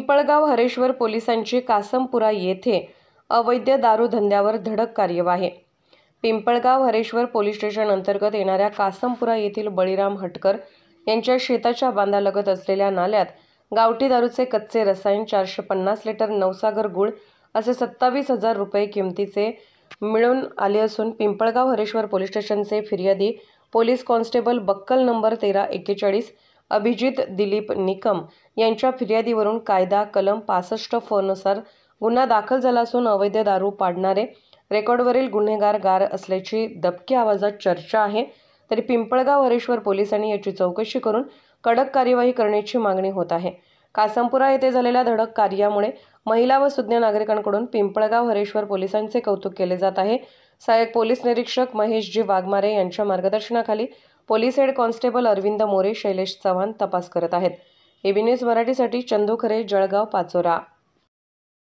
पिंपळगाव हरेश्वर पोलिसांची कासमपुरा येथे अवैध दारू धंद्यावर धडक कार्यवाही. पिंपळगाव हरेश्वर पोलीस स्टेशन अंतर्गत येणाऱ्या कासमपुरा येथील बळीराम हटकर यांच्या शेताच्या बांधालगत असलेल्या नाल्यात गावठी दारूचे कच्चे रसायन चारशे पन्नास लिटर नवसागर गुळ असे सत्तावीस हजार रुपये किमतीचे मिळून आले असून पिंपळगाव हरेश्वर पोलीस स्टेशनचे फिर्यादी पोलीस कॉन्स्टेबल बक्कल नंबर तेरा एक्केचाळीस अभिजित दिलीप निकम यांच्या फिर्यादीवरून कायदा कलम पासष्ट फनुसार गुन्हा दाखल झाला असून अवैध दारू पाडणारे रेकॉर्डवरील गुन्हेगार गार असल्याची दबकी आवाजात चर्चा आहे. तरी पिंपळगाव हरेश्वर पोलिसांनी याची चौकशी करून कडक कार्यवाही करण्याची मागणी होत आहे. कासमपुरा येथे झालेल्या धडक कार्यामुळे महिला व सुज्ञ नागरिकांकडून पिंपळगाव हरेश्वर पोलिसांचे कौतुक केले जात आहे. सहाय्यक पोलीस निरीक्षक महेशजी वाघमारे यांच्या मार्गदर्शनाखाली police head constable Arvind More Shailesh Chavan तपास करत आहेत. एबी न्यूज मराठीसाठी चंदू खरे जळगाव पाचोरा.